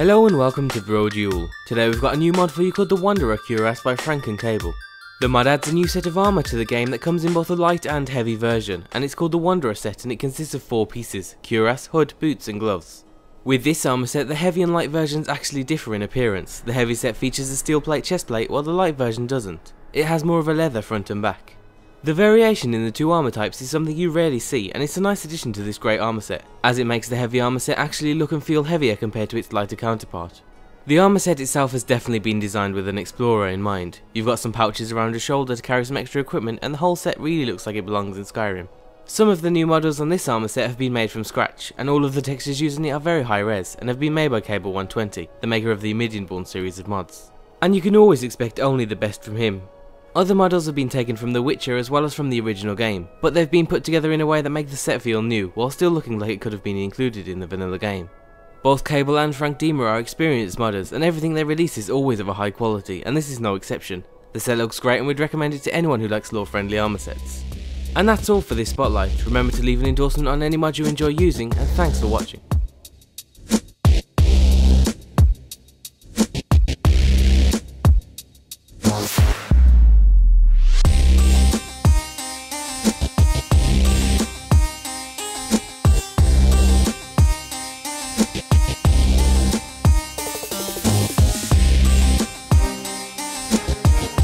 Hello and welcome to Brodual. Today we've got a new mod for you called the Wanderer Cuirass by Frank and Cabal. The mod adds a new set of armour to the game that comes in both a light and heavy version, and it's called the Wanderer set and it consists of 4 pieces, cuirass, hood, boots and gloves. With this armour set, the heavy and light versions actually differ in appearance. The heavy set features a steel plate chest plate while the light version doesn't. It has more of a leather front and back. The variation in the two armour types is something you rarely see and it's a nice addition to this great armour set, as it makes the heavy armour set actually look and feel heavier compared to its lighter counterpart. The armour set itself has definitely been designed with an explorer in mind. You've got some pouches around your shoulder to carry some extra equipment and the whole set really looks like it belongs in Skyrim. Some of the new models on this armour set have been made from scratch, and all of the textures used in it are very high res, and have been made by Cabal 120, the maker of the Born series of mods. And you can always expect only the best from him, other models have been taken from The Witcher as well as from the original game, but they've been put together in a way that make the set feel new, while still looking like it could have been included in the vanilla game. Both Cabal and Frank Deemer are experienced modders, and everything they release is always of a high quality, and this is no exception. The set looks great and we'd recommend it to anyone who likes lore-friendly armor sets. And that's all for this spotlight, remember to leave an endorsement on any mod you enjoy using, and thanks for watching.